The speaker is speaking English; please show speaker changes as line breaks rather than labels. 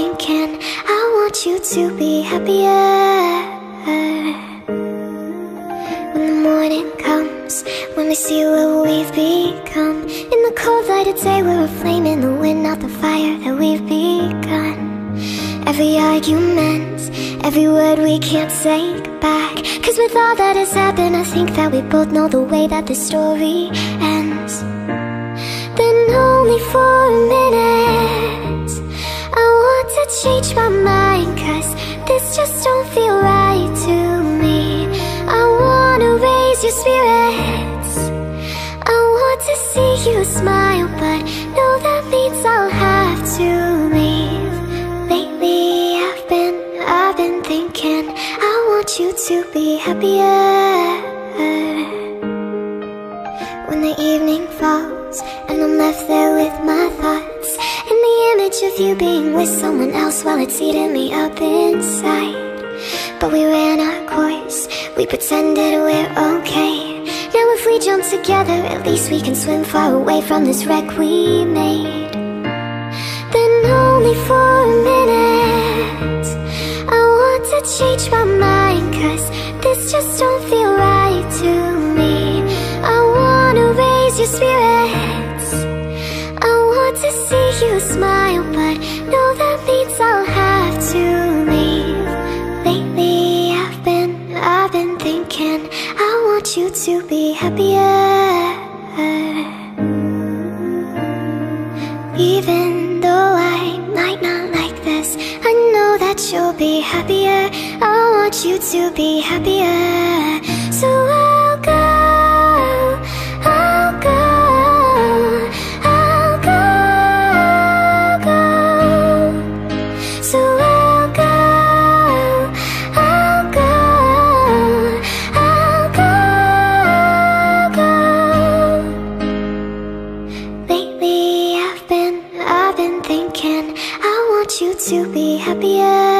thinking I want you to be happier. When the morning comes When we see what we've become. In the cold light of day We're a flame in the wind Not the fire that we've begun. Every argument Every word we can't say back. Cause with all that has happened I think that we both know the way that the story ends. Then only for a minute my mind Cause this just don't feel right to me. I wanna raise your spirits. I want to see you smile But no, that means I'll have to leave. Lately I've been, I've been thinking I want you to be happier. When the evening falls And I'm left there you being with someone else While it's eating me up inside. But we ran our course. We pretended we're okay. Now if we jump together At least we can swim far away from this wreck we made. Then only for a minute I want to change my mind Cause this just don't feel right to me. I wanna raise your want to see you smile But no, that means I'll have to leave. Lately I've been, I've been thinking I want you to be happier. Even though I might not like this I know that you'll be happier. I want you to be happier thinking. I want you to be happier